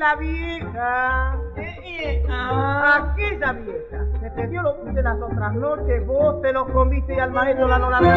la vieja, eh, eh, ah. aquella vieja. Que te dio los de las otras noches, vos te los comiste y al maestro la no la había